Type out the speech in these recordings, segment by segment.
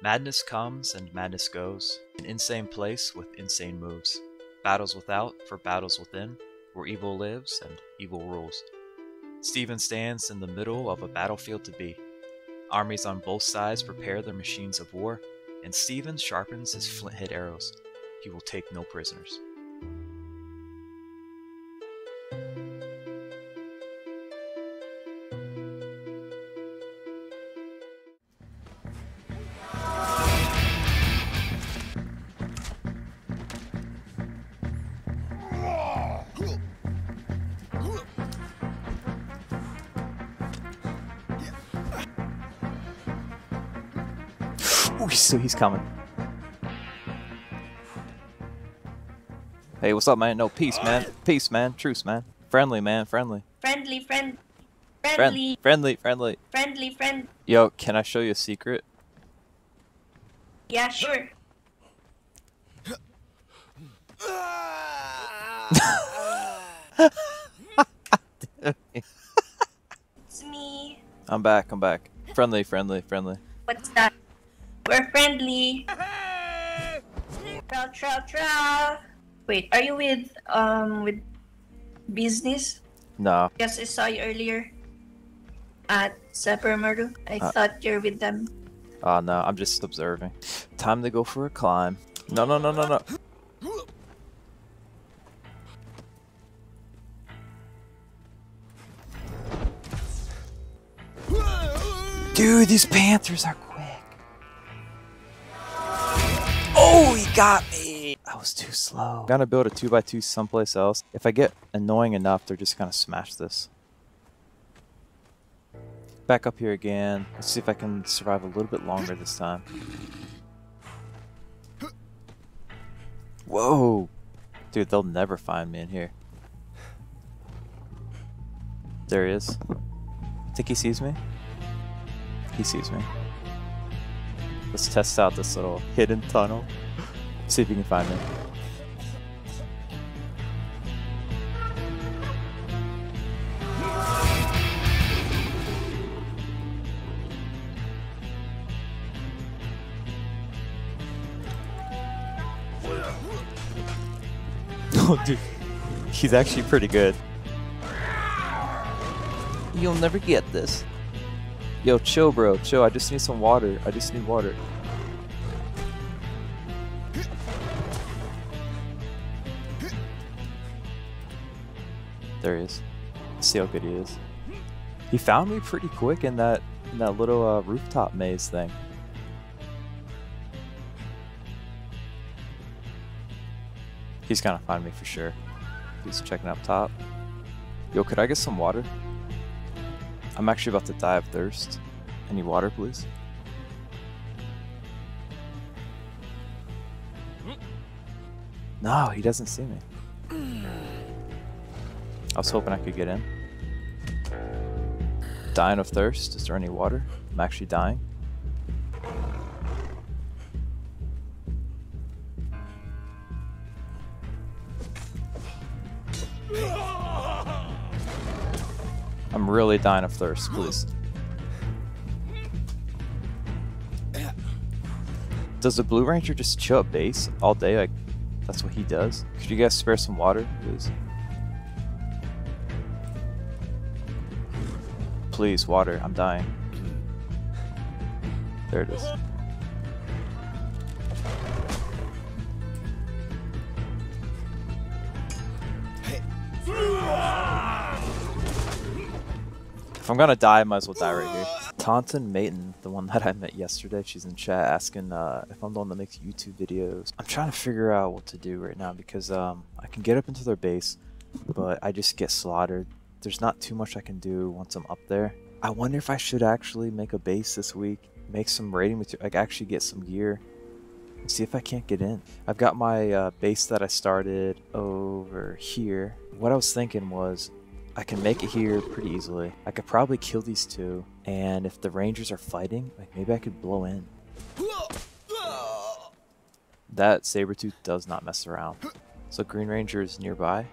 Madness comes and madness goes, an insane place with insane moves. Battles without for battles within, where evil lives and evil rules. Steven stands in the middle of a battlefield to be. Armies on both sides prepare their machines of war, and Steven sharpens his flint head arrows. He will take no prisoners. So he's coming. Hey, what's up, man? No, peace, man. Peace, man. Truce, man. Friendly, man. Friendly. Friendly, friend. Friend- Friendly, friendly, friendly. friendly, friend. Yo, can I show you a secret? Yeah, sure. It's me. I'm back. I'm back. Friendly, friendly, friendly. What's that? We're friendly. Trow, trow, trow. Wait, are you with um with business? No. Yes, I saw you earlier at Supermarket. I Uh. thought you're with them. Oh, no. I'm just observing. Time to go for a climb. No, no, no, no, no. Dude, these panthers are got me. I was too slow. I'm gonna build a 2x2 someplace else. If I get annoying enough, they're just gonna smash this. Back up here again. Let's see if I can survive a little bit longer this time. Whoa! Dude, they'll never find me in here. There he is. Think he sees me? He sees me. Let's test out this little hidden tunnel. See if you can find me. Oh, dude. He's actually pretty good. You'll never get this. Yo, chill, bro. Chill. I just need some water. I just need water. There he is. See how good he is. He found me pretty quick in that in that little uh, rooftop maze thing. He's gonna find me for sure. He's checking up top. Yo, could I get some water? I'm actually about to die of thirst. Any water, please? No, he doesn't see me. I was hoping I could get in. Dying of thirst. Is there any water? I'm actually dying. I'm really dying of thirst, please. Does the Blue Ranger just chill at base all day? Like, that's what he does? Could you guys spare some water, please? Please, water. I'm dying. There it is. If I'm gonna die, I might as well die right here. Taunton Maiden, the one that I met yesterday, she's in chat asking uh, if I'm the one that makes YouTube videos. I'm trying to figure out what to do right now because um, I can get up into their base, but I just get slaughtered. There's not too much I can do once I'm up there. I wonder if I should actually make a base this week, make some raiding material, like actually get some gear, see if I can't get in. I've got my uh, base that I started over here. What I was thinking was I can make it here pretty easily. I could probably kill these two, and if the rangers are fighting, like maybe I could blow in. That saber tooth does not mess around. So Green Ranger is nearby.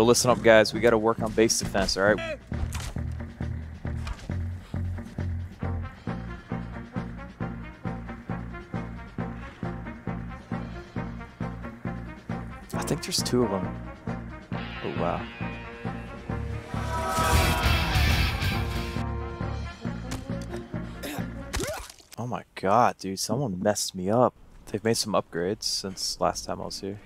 Yo, listen up, guys. We gotta work on base defense, alright? I think there's two of them. Oh, wow. Oh my god, dude, someone messed me up. They've made some upgrades since last time I was here.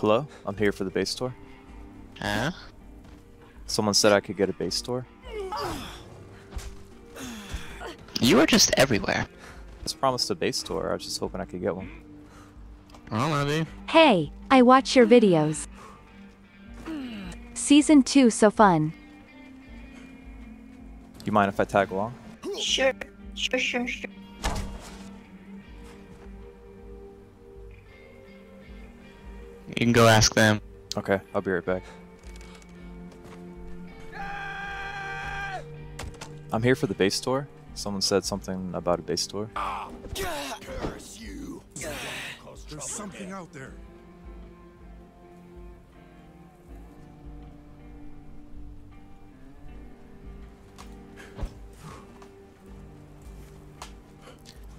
Hello? I'm here for the base tour. Huh? Someone said I could get a base tour. You are just everywhere. I was promised a base tour. I was just hoping I could get one. I don't know, dude. Hey, I watch your videos. Season 2 so fun. You mind if I tag along? Sure, sure, sure, sure. You can go ask them. Okay, I'll be right back. I'm here for the base tour. Someone said something about a base tour. Curse you! There's something out there.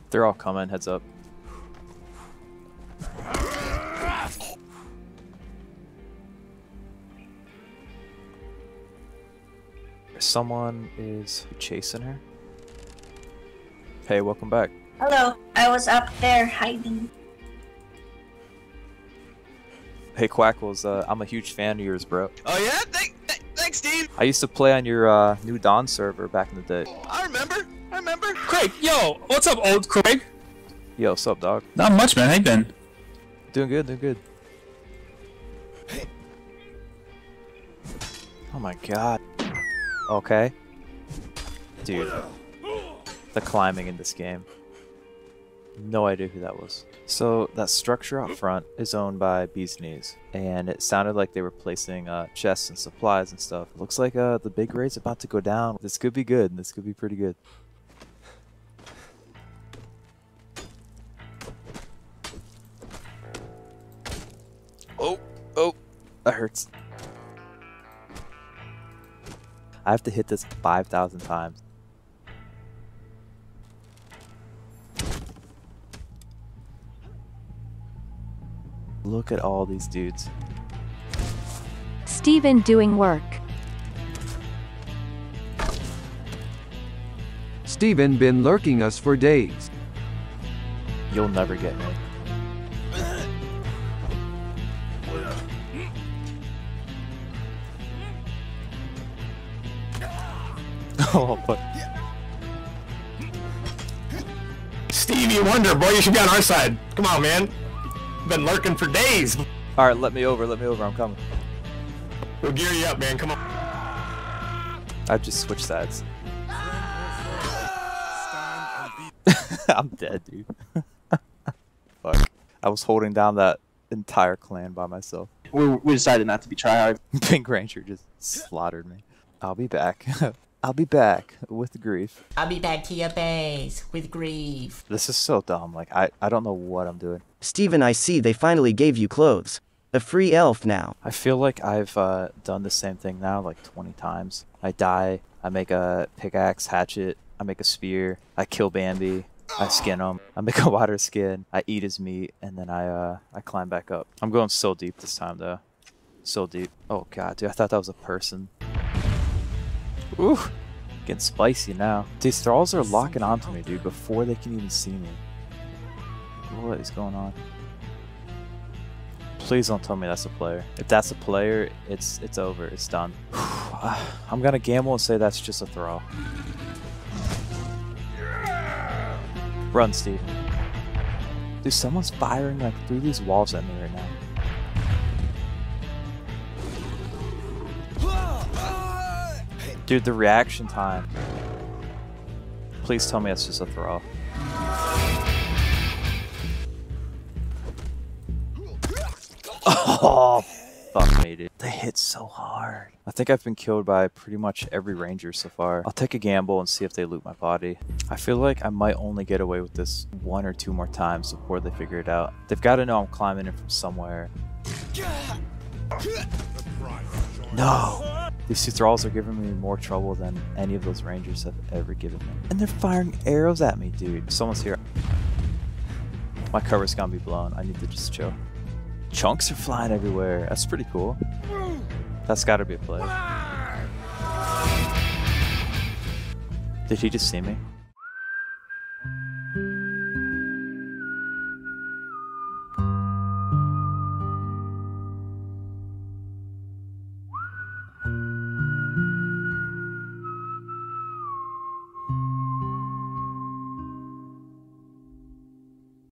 They're all coming, heads up. Someone is chasing her. Hey, welcome back. Hello, I was up there hiding. Hey, Quackles, uh, I'm a huge fan of yours, bro. Oh yeah? Thank, th thanks, Steve. I used to play on your uh, new Dawn server back in the day. I remember. I remember. Craig, yo, what's up, old Craig? Yo, what's up, dog? Not much, man. How you been? Doing good, doing good. Oh my god. Okay. Dude. The climbing in this game. No idea who that was. So, that structure out front is owned by Bee's Knees, and it sounded like they were placing uh, chests and supplies and stuff. Looks like uh, the big raid's about to go down. This could be good. This could be pretty good. Oh, oh, that hurts. I have to hit this 5,000 times. Look at all these dudes. Steven doing work. Steven been lurking us for days. You'll never get me. Oh, but Stevie Wonder, boy, you should be on our side. Come on, man. Been lurking for days. all right, let me over. Let me over. I'm coming. We'll gear you up, man. Come on. I've just switched sides. Stand and be I'm dead, dude. Fuck. I was holding down that entire clan by myself. we, we decided not to be tryhard. Pink Ranger just slaughtered me. I'll be back. I'll be back with grief. I'll be back to your base with grief. This is so dumb. Like I, I don't know what I'm doing. Steven, I see they finally gave you clothes. A free elf now. I feel like I've uh, done the same thing now like 20 times. I die. I make a pickaxe, hatchet. I make a spear. I kill Bambi. I skin him. I make a water skin. I eat his meat, and then I uh, I climb back up. I'm going so deep this time though. So deep. Oh god, dude, I thought that was a person. Ooh, getting spicy now. These thralls are locking onto me, dude, before they can even see me. What is going on? Please don't tell me that's a player. If that's a player, it's it's over. It's done. I'm gonna gamble and say that's just a thrall. Run, Steve. Dude, someone's firing like through these walls at me right now. Dude, the reaction time. Please tell me it's just a thrall. Oh, fuck me, dude. They hit so hard. I think I've been killed by pretty much every ranger so far. I'll take a gamble and see if they loot my body. I feel like I might only get away with this one or two more times before they figure it out. They've got to know I'm climbing in from somewhere. No! These two thralls are giving me more trouble than any of those rangers have ever given me. And they're firing arrows at me, dude. Someone's here. My cover's gonna be blown. I need to just chill. Chunks are flying everywhere. That's pretty cool. That's gotta be a play. Did he just see me?